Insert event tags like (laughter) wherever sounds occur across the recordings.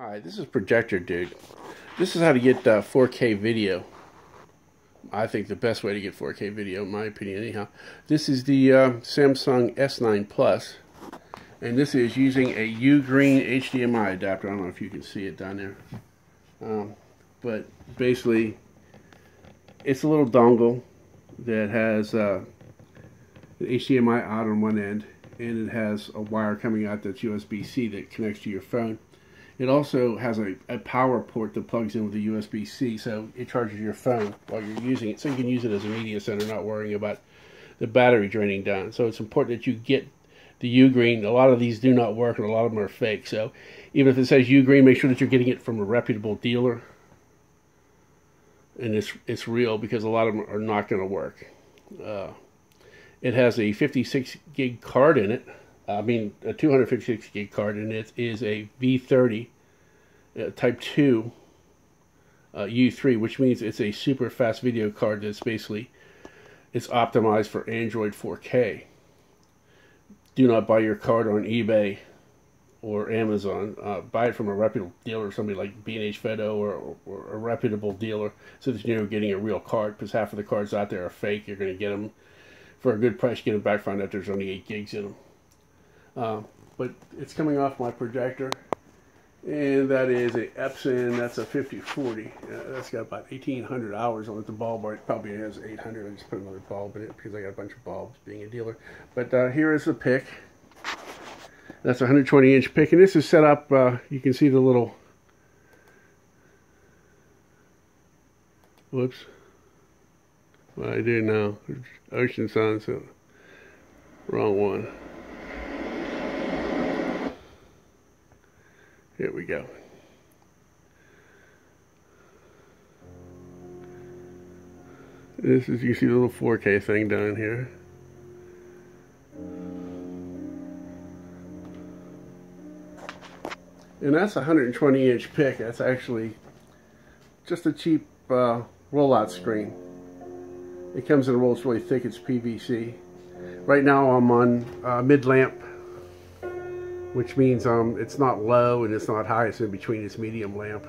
Hi, this is Projector Dude. This is how to get uh, 4K video. I think the best way to get 4K video, in my opinion, anyhow. This is the uh, Samsung S9 Plus, and this is using a Ugreen HDMI adapter. I don't know if you can see it down there, um, but basically, it's a little dongle that has uh, HDMI out on one end, and it has a wire coming out that's USB-C that connects to your phone. It also has a, a power port that plugs in with the USB-C, so it charges your phone while you're using it. So you can use it as a media center, not worrying about the battery draining down. So it's important that you get the Ugreen. A lot of these do not work, and a lot of them are fake. So even if it says Ugreen, make sure that you're getting it from a reputable dealer, and it's it's real because a lot of them are not going to work. Uh, it has a 56 gig card in it. I mean, a 256 gig card, and it is a V30 uh, Type 2 uh, U3, which means it's a super fast video card that's basically it's optimized for Android 4K. Do not buy your card on eBay or Amazon. Uh, buy it from a reputable dealer, somebody like B&H Photo or, or, a reputable dealer, so that you're getting a real card. Because half of the cards out there are fake. You're going to get them for a good price. Get them back, find out there's only eight gigs in them. Uh, but it's coming off my projector. And that is a Epson, that's a 5040. Uh, that's got about 1800 hours on it. The bulb it probably has 800. I just put another bulb in it because I got a bunch of bulbs being a dealer. But uh, here is the pick. That's a 120 inch pick. And this is set up, uh, you can see the little, whoops. What I do now, Ocean Sun, so wrong one. Here we go. This is, you see the little 4K thing down here. And that's a 120 inch pick. That's actually just a cheap uh, rollout screen. It comes in a roll, it's really thick, it's PVC. Right now I'm on uh, mid lamp which means um, it's not low and it's not high. It's in between. It's medium lamp.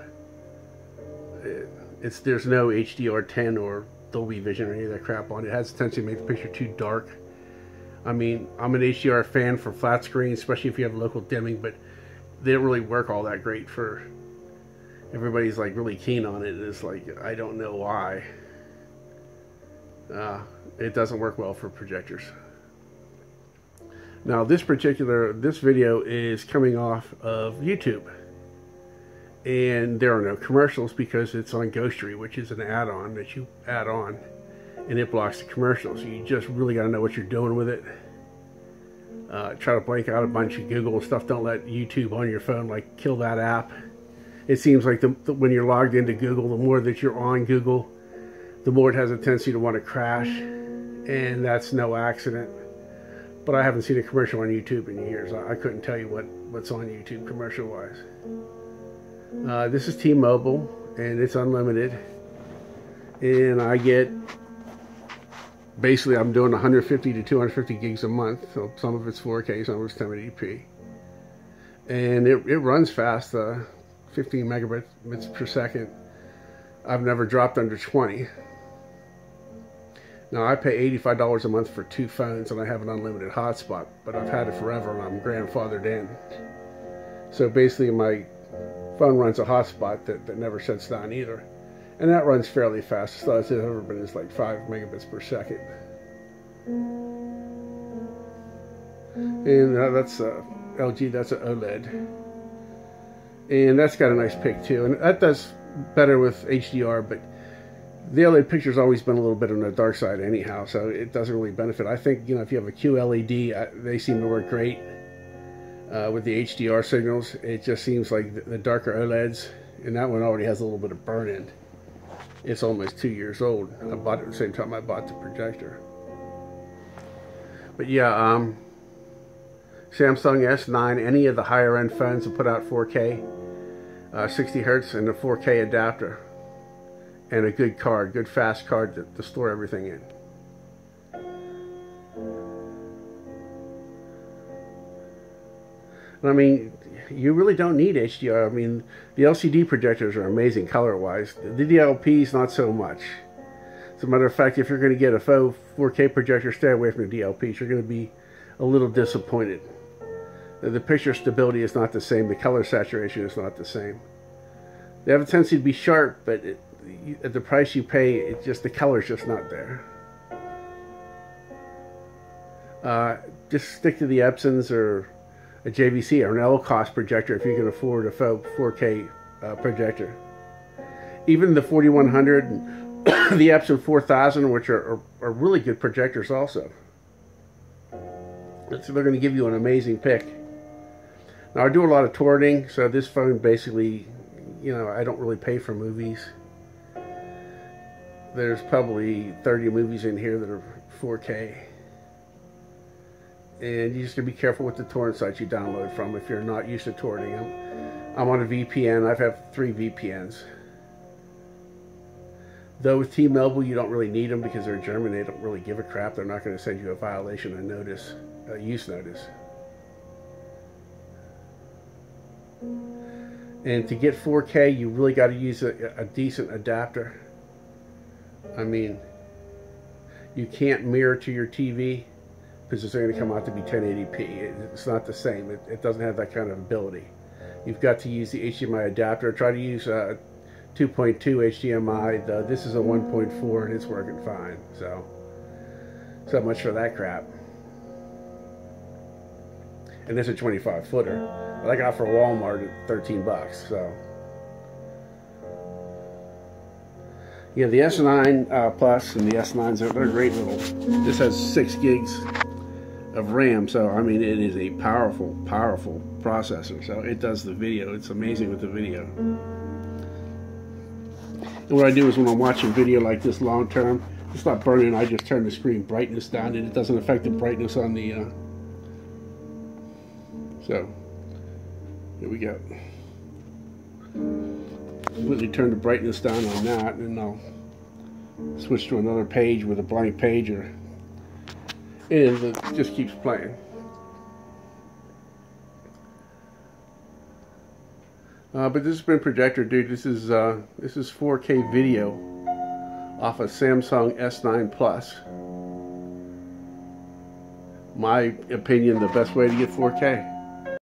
it's there's no HDR10 or Dolby Vision or any of that crap on it. It has a tendency to make the picture too dark. I mean, I'm an HDR fan for flat screen, especially if you have local dimming, but they don't really work all that great for everybody's like really keen on it. It's like I don't know why. Uh, it doesn't work well for projectors. Now this particular, this video is coming off of YouTube. And there are no commercials because it's on Ghostery, which is an add-on that you add on. And it blocks the commercials. You just really got to know what you're doing with it. Uh, try to blank out a bunch of Google stuff. Don't let YouTube on your phone like kill that app. It seems like the, the, when you're logged into Google, the more that you're on Google, the more it has a tendency to want to crash. And that's no accident but I haven't seen a commercial on YouTube in years. I, couldn't tell you what, what's on YouTube commercial wise. Uh, this is T-Mobile and it's unlimited. And I get basically I'm doing 150 to 250 gigs a month. So some of it's 4K, some of it's 1080p. And it, it runs fast, uh, 15 megabits per second. I've never dropped under 20. Now I pay $85 a month for two phones and I have an unlimited hotspot, but I've had it forever and I'm grandfathered in. So basically my phone runs a hotspot that, that never shuts down either. And that runs fairly fast. The slowest it's ever been is like 5 megabits per second. And uh, that's uh, LG, that's an OLED. And that's got a nice pick too. And that does better with HDR, but the OLED picture's always been a little bit on the dark side anyhow, so it doesn't really benefit. I think, you know, if you have a QLED, uh, they seem to work great uh, with the HDR signals. It just seems like the, darker OLEDs, and that one already has a little bit of burn-in. It's almost two years old. I bought it at the same time I bought the projector. But yeah, um, Samsung S9, any of the higher end phones will put out 4K, uh, 60 hertz, and a 4K adapter and a good card, good fast card to, to store everything in. I mean, you really don't need HDR. I mean, the LCD projectors are amazing color-wise. The DLPs, not so much. As a matter of fact, if you're going to get a faux 4K projector, stay away from the DLPs. You're going to be a little disappointed. The picture stability is not the same. The color saturation is not the same. They have a tendency to be sharp, but it, at the price you pay, it just the color's just not there. Uh, just stick to the Epsons or a JVC or an LCoS projector if you can afford a 4K uh, projector. Even the 4100 and (coughs) the Epson 4000, which are, are, are, really good projectors also. So they're going to give you an amazing pick. Now I do a lot of touring, so this phone basically, you know, I don't really pay for movies. There's probably 30 movies in here that are 4K and you just got to be careful with the torrent sites you download from if you're not used to torrenting them. I'm on a VPN. I've had three VPNs. Though with T-Mobile, you don't really need them because they're German. They don't really give a crap. They're not going to send you a violation a notice, a use notice. And to get 4K, you really got to use a, a decent adapter. I mean, you can't mirror to your TV because it's going to come out to be 1080p. It's not the same. It, it, doesn't have that kind of ability. You've got to use the HDMI adapter. Try to use uh, a 2.2 HDMI. The, this is a 1.4 and it's working fine. So, so much for that crap. And this is a 25 footer. I got for Walmart at 13 bucks. So. Yeah, the S9 uh, Plus and the S9s, are, they're great little. This has 6 gigs of RAM. So, I mean, it is a powerful, powerful processor. So it does the video. It's amazing with the video. And what I do is when I'm watching video like this long term, it's not burning. I just turn the screen brightness down and it doesn't affect the brightness on the... Uh... So, here we go. Completely turn the brightness down on that and I'll switch to another page with a blank page or and it just keeps playing. Uh, but this has been projector, dude. This is uh, this is 4K video off a Samsung S9 Plus. My opinion, the best way to get 4K.